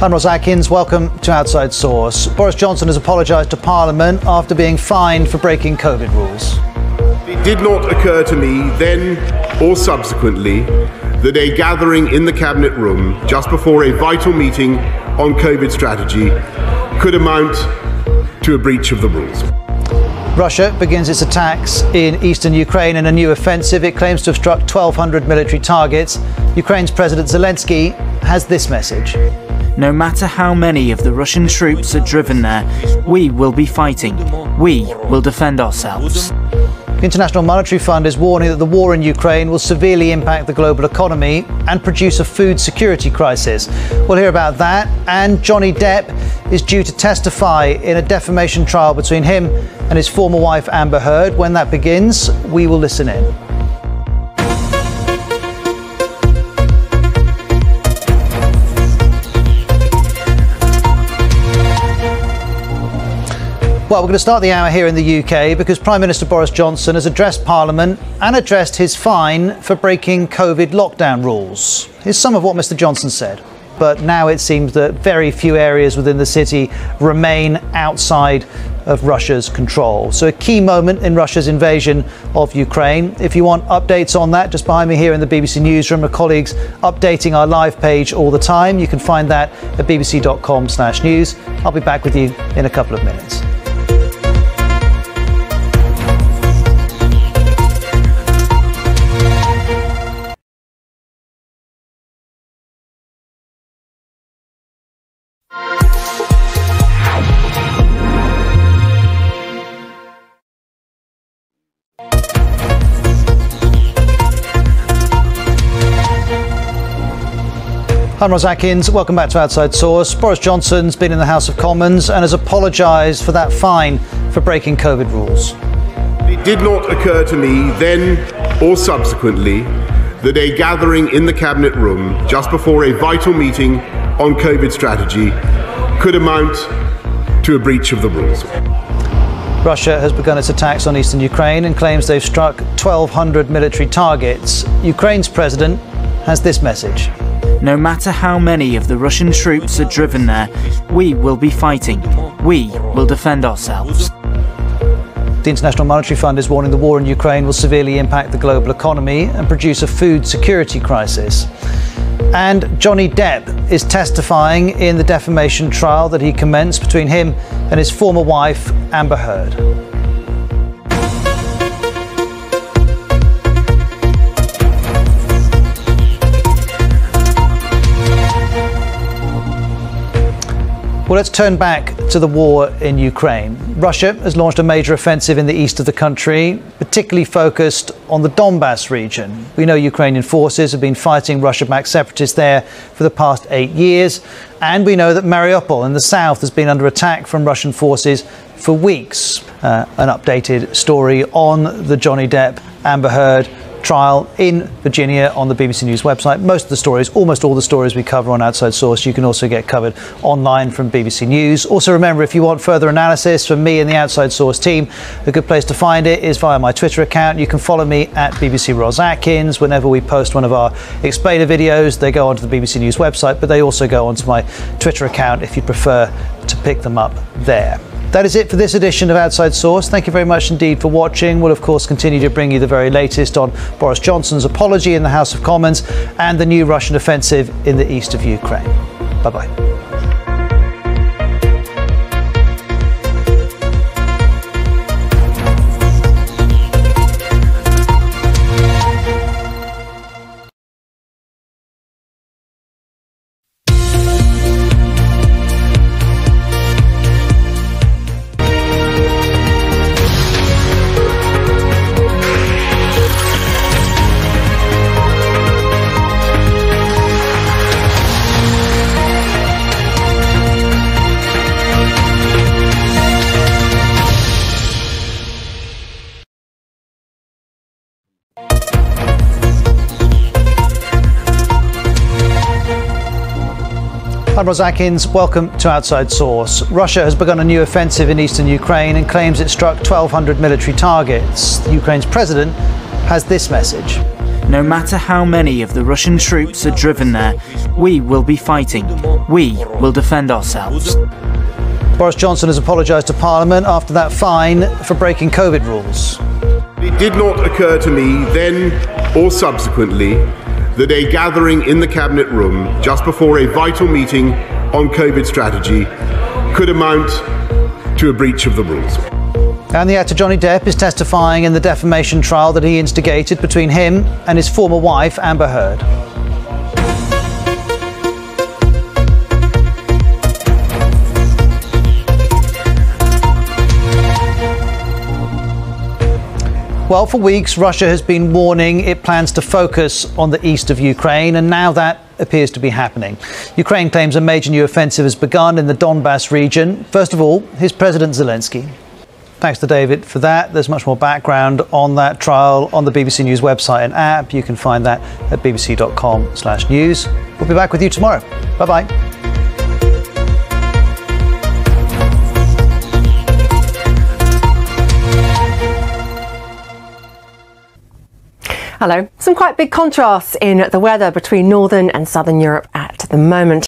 I'm Ros Atkins. Welcome to Outside Source. Boris Johnson has apologised to Parliament after being fined for breaking COVID rules. It did not occur to me then or subsequently that a gathering in the Cabinet room just before a vital meeting on COVID strategy could amount to a breach of the rules. Russia begins its attacks in eastern Ukraine in a new offensive. It claims to have struck 1,200 military targets. Ukraine's President Zelensky has this message. No matter how many of the Russian troops are driven there, we will be fighting. We will defend ourselves. The International Monetary Fund is warning that the war in Ukraine will severely impact the global economy and produce a food security crisis. We'll hear about that. And Johnny Depp is due to testify in a defamation trial between him and his former wife Amber Heard. When that begins, we will listen in. Well, we're going to start the hour here in the UK because Prime Minister Boris Johnson has addressed Parliament and addressed his fine for breaking COVID lockdown rules. Here's some of what Mr. Johnson said. But now it seems that very few areas within the city remain outside of Russia's control. So, a key moment in Russia's invasion of Ukraine. If you want updates on that, just behind me here in the BBC Newsroom are colleagues updating our live page all the time. You can find that at bbc.com/news. I'll be back with you in a couple of minutes. I'm Ros Atkins. Welcome back to Outside Source. Boris Johnson's been in the House of Commons and has apologised for that fine for breaking COVID rules. It did not occur to me then or subsequently that a gathering in the Cabinet room just before a vital meeting on COVID strategy could amount to a breach of the rules. Russia has begun its attacks on eastern Ukraine and claims they've struck 1,200 military targets. Ukraine's president has this message. No matter how many of the Russian troops are driven there, we will be fighting. We will defend ourselves. The International Monetary Fund is warning the war in Ukraine will severely impact the global economy and produce a food security crisis. And Johnny Depp is testifying in the defamation trial that he commenced between him and his former wife, Amber Heard. Well, let's turn back to the war in Ukraine. Russia has launched a major offensive in the east of the country, particularly focused on the Donbass region. We know Ukrainian forces have been fighting Russia backed separatists there for the past eight years, and we know that Mariupol in the south has been under attack from Russian forces for weeks. Uh, an updated story on the Johnny Depp Amber Heard trial in Virginia on the BBC News website. Most of the stories, almost all the stories we cover on Outside Source, you can also get covered online from BBC News. Also, remember if you want further analysis from me and the Outside Source team, a good place to find it is via my Twitter account. You can follow me at BBC Ros Atkins. Whenever we post one of our explainer videos, they go onto the BBC News website, but they also go onto my Twitter account if you prefer to pick them up there. That is it for this edition of Outside Source. Thank you very much indeed for watching. We'll, of course, continue to bring you the very latest on Boris Johnson's apology in the House of Commons and the new Russian offensive in the east of Ukraine. Bye bye. I'm Ros Atkins. Welcome to Outside Source. Russia has begun a new offensive in eastern Ukraine and claims it struck 1,200 military targets. Ukraine's president has this message. No matter how many of the Russian troops are driven there, we will be fighting. We will defend ourselves. Boris Johnson has apologised to Parliament after that fine for breaking COVID rules. It did not occur to me then or subsequently that a gathering in the Cabinet room just before a vital meeting on COVID strategy could amount to a breach of the rules. And the actor Johnny Depp is testifying in the defamation trial that he instigated between him and his former wife, Amber Heard. Well, for weeks, Russia has been warning it plans to focus on the east of Ukraine, and now that appears to be happening. Ukraine claims a major new offensive has begun in the Donbass region. First of all, here's President Zelensky. Thanks to David for that. There's much more background on that trial on the BBC News website and app. You can find that at bbc.com/news. We'll be back with you tomorrow. Bye-bye. Hello. Some quite big contrasts in the weather between northern and southern Europe at the moment.